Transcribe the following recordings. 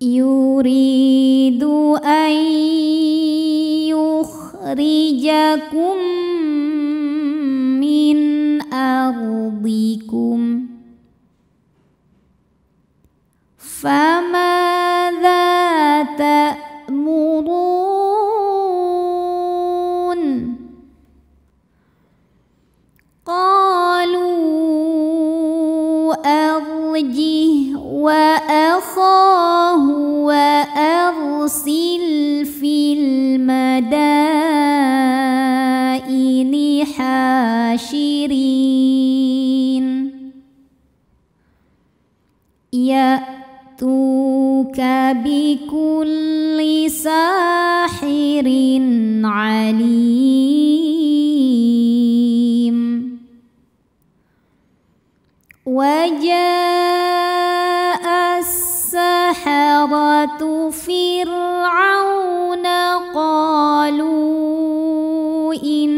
يريد أن يخرجكم يأتوك بكل ساحر عليم. وجاء السحرة فرعون قالوا إن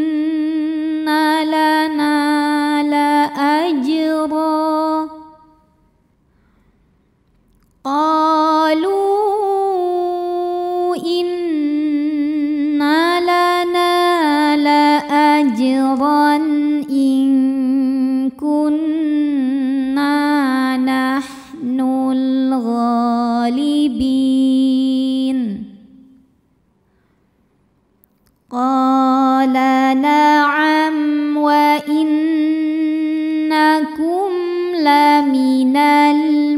نحن الغالبين. قال نعم وإنكم لمن المقربين.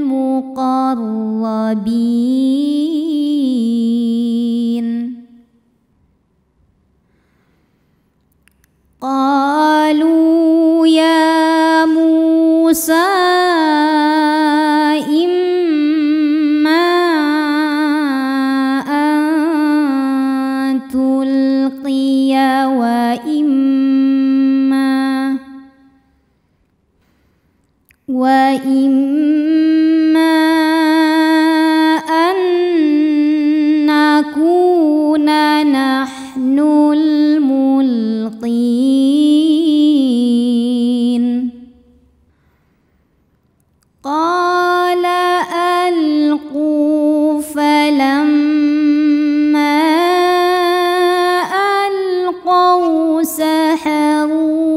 سحروا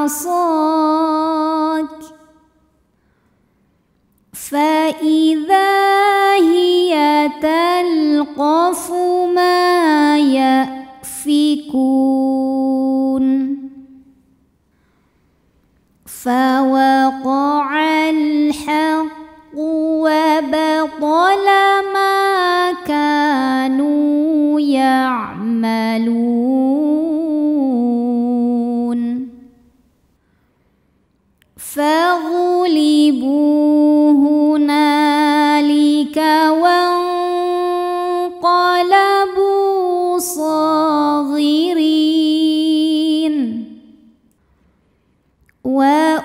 عصاك. فإذا هي تلقف ما يأفكون. فوقع الحق وبطل ما كانوا يعملون. فغلبوا هنالك وانقلبوا صاغرين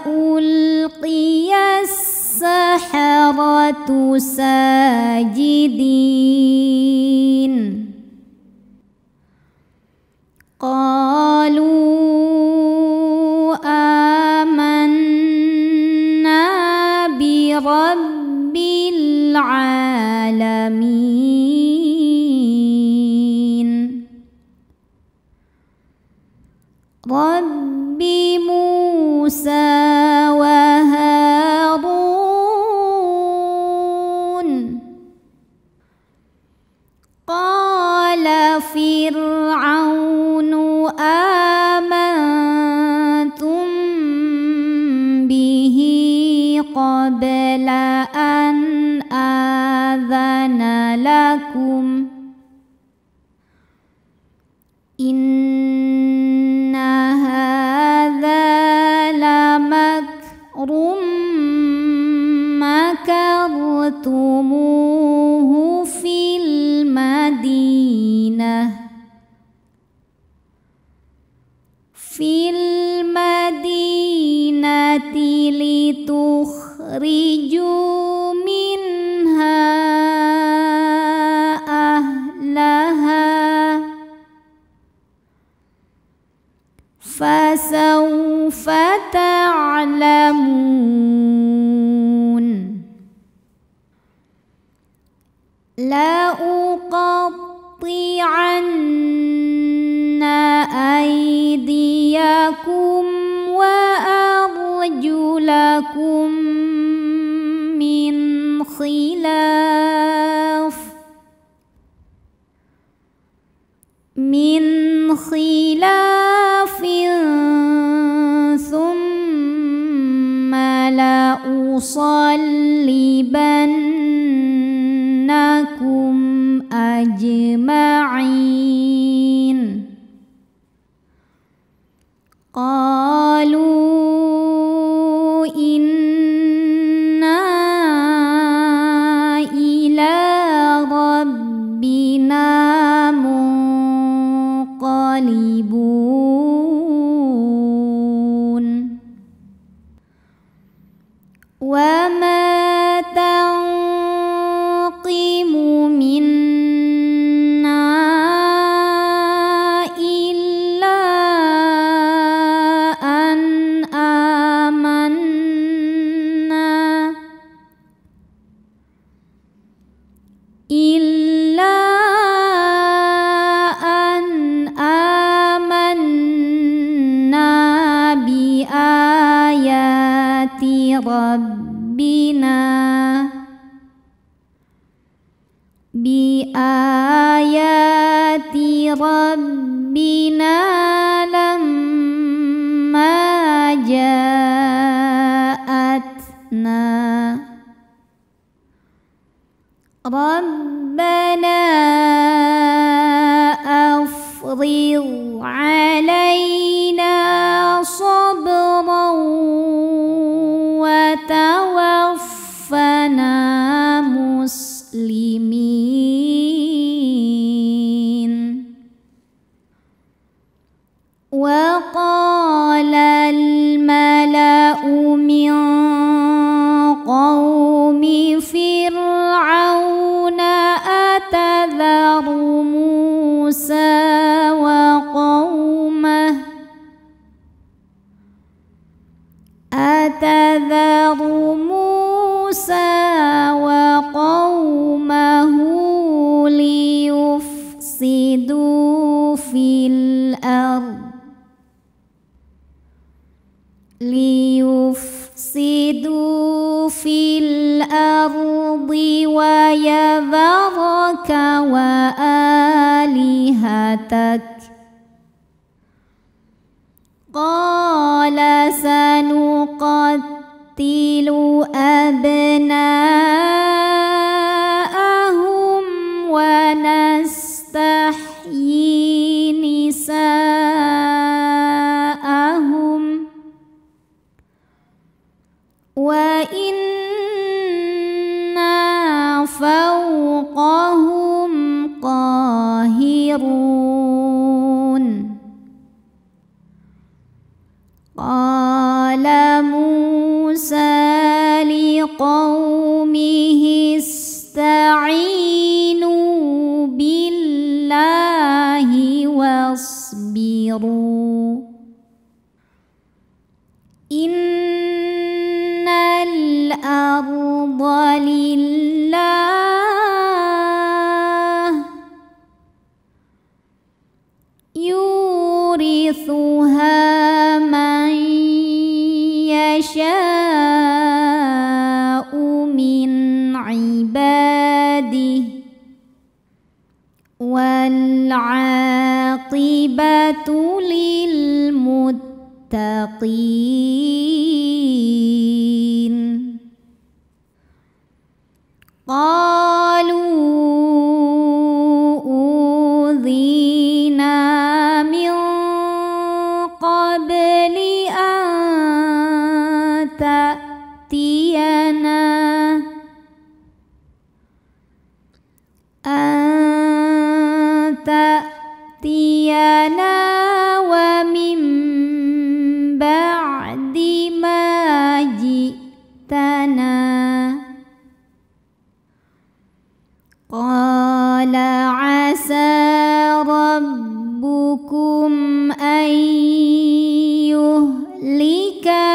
فألقي السحرة ساجدين قالوا العالمين. رب موسى وهارون. قال فرعون آمنتم به قبل تعلمون لأقطعن أيديكم وأرجلكم من خلاف. من خلاف. لأصلبنكم أجمعين. قالوا ربنا بآيات ربنا لما جاءتنا. ربنا أفرغ علينا ليفسدوا في الأرض ويذرك وآلهتك. قال سنقتل أبناءهم قال موسى لقومه استعينوا بالله واصبروا. للمتقين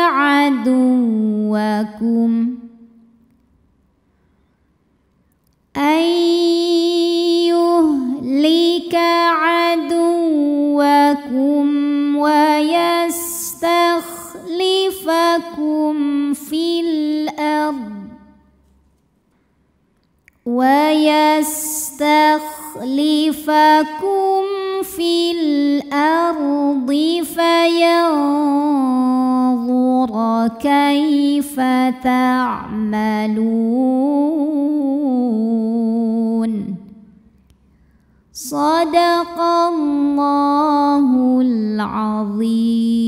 عدوكم أن يهلك عدوكم ويستخلفكم في الأرض ويستخلفكم في الأرض فينظر كيف تعملون. صدق الله العظيم.